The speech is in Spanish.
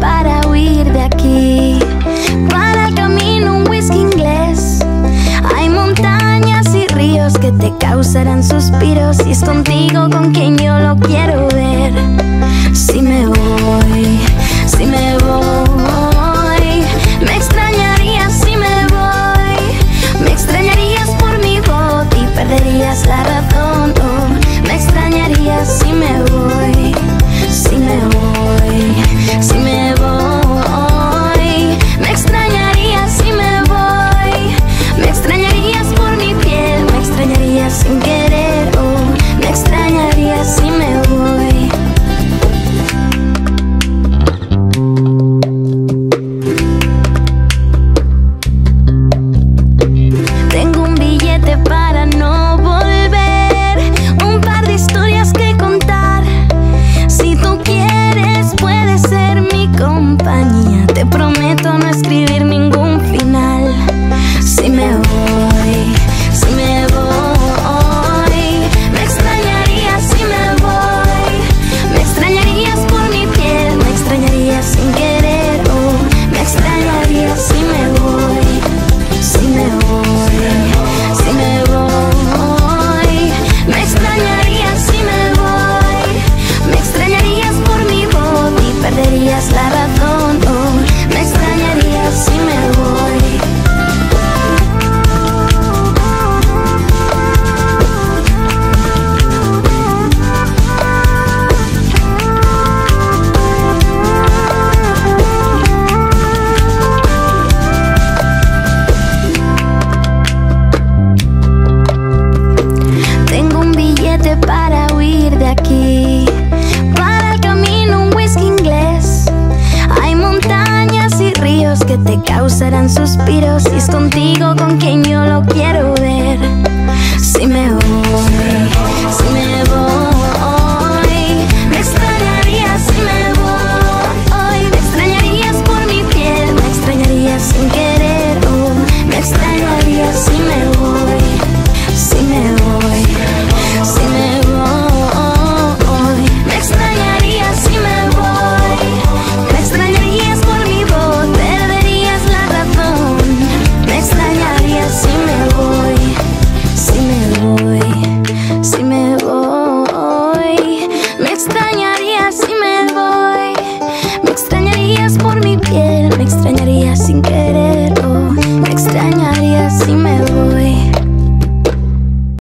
para huir de aquí. Para el camino un whisky inglés. Hay montañas y ríos que te causarán suspiros. Y es contigo con quien yo lo quiero ver. Si me voy. te causarán suspiros. Y es contigo con quien yo lo quiero ver. Si me voy. sin quererlo. Oh, me extrañaría si me voy.